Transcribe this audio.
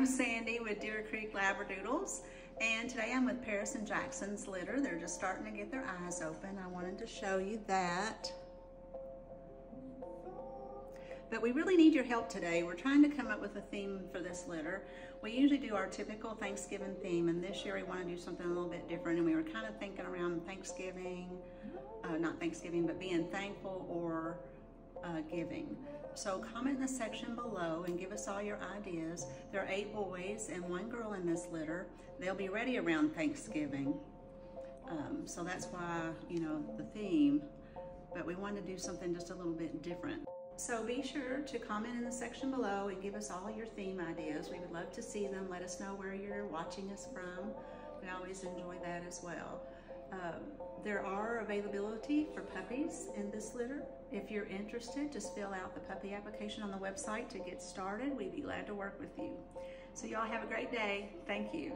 I'm Sandy with Deer Creek Labradoodles, and today I'm with Paris and Jackson's litter. They're just starting to get their eyes open. I wanted to show you that. But we really need your help today. We're trying to come up with a theme for this litter. We usually do our typical Thanksgiving theme, and this year we want to do something a little bit different, and we were kind of thinking around Thanksgiving, uh, not Thanksgiving, but being thankful or uh, giving. So comment in the section below and give us all your ideas. There are eight boys and one girl in this litter. They'll be ready around Thanksgiving. Um, so that's why, you know, the theme, but we wanted to do something just a little bit different. So be sure to comment in the section below and give us all your theme ideas. We would love to see them. Let us know where you're watching us from. We always enjoy that as well. Um, there are availability for puppies in this litter. If you're interested, just fill out the puppy application on the website to get started. We'd be glad to work with you. So y'all have a great day. Thank you.